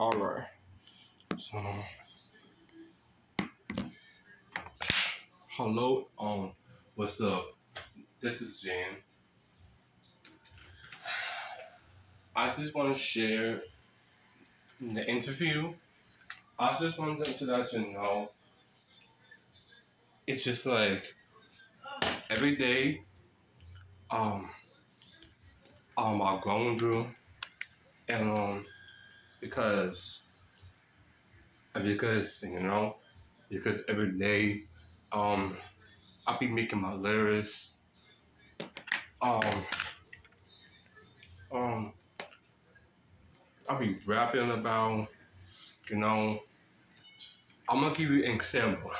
Alright. So hello um what's up? This is Jan. I just want to share the interview. I just wanted to let you know it's just like every day um um I'm going through and um because because you know because every day um I'll be making my lyrics um um I'll be rapping about you know I'm gonna give you an example.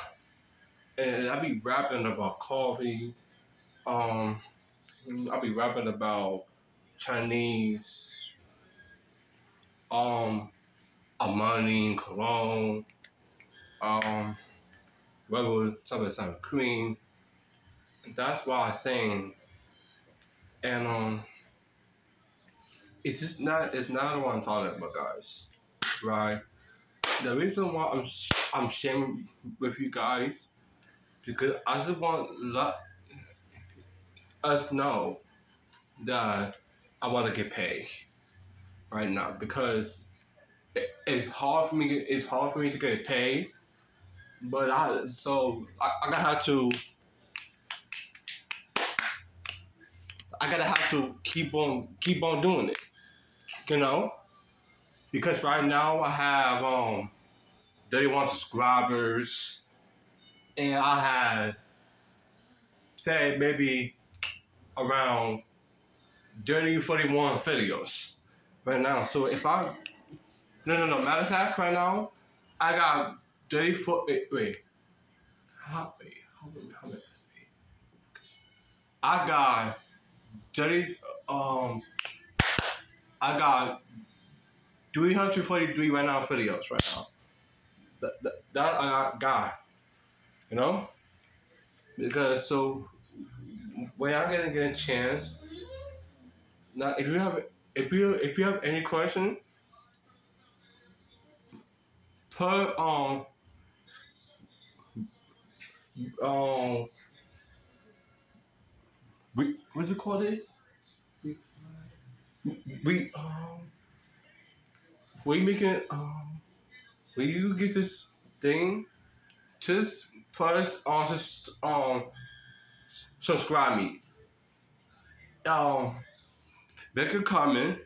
And I'll be rapping about coffee um I'll be rapping about Chinese um Armani, cologne, um, Rebel something some cream. That's why I'm saying, and um, it's just not it's not what I'm talking about, guys. Right? The reason why I'm I'm sharing with you guys because I just want let us know that I want to get paid right now because it, it's hard for me. It's hard for me to get paid, but I so I, I gotta have to. I gotta have to keep on keep on doing it, you know, because right now I have um 31 subscribers, and I had say maybe around 30, 41 videos right now. So if I, no, no, no. Matter of fact, right now, I got 30 foot. Wait, wait. How, wait, how many? How many? I got 30. Um, I got 343 right now videos right now. That, that, that I got, you know? Because so when I'm gonna get a chance, now if you have if you if you have any question, put um um we what's it called it? We, we um we making um will you get this thing just press on just um subscribe me um make a comment.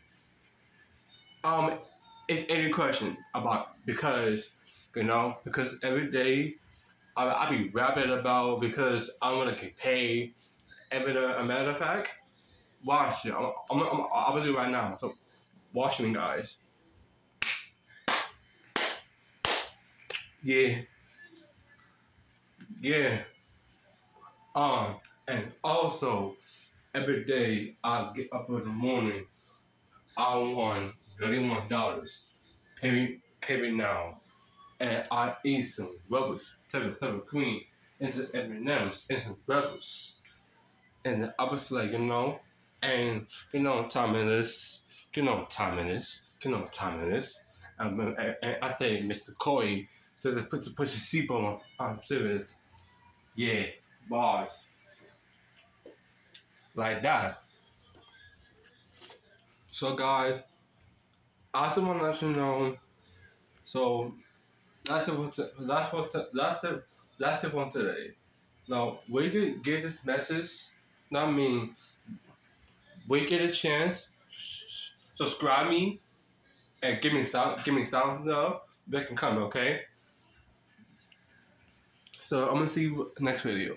Um, if any question about because you know because every day I I be rapping about because I'm gonna get paid. Every a matter of fact, watch it. I'm I'm, I'm, I'm gonna do it right now. So watch me, guys. Yeah. Yeah. Um, and also every day I get up in the morning, I want thirty-one dollars. Pay me, pay me now, and I eat some rebels, seven seven queen, and some M and and some rebels, and I was like, you know, and you know, time is, you know, time is, you know, time is. Um, and, and I say, Mr. Coy says, they put the push your seatbelt on. I'm serious. Yeah, bars like that. So guys, I just want to let you know. So that's it. For that's what. That's it. That's it for today. Now we can get this message. Not mean we get a chance. Subscribe me and give me some. Give me some though. They can come. Okay. So I'm gonna see you next video.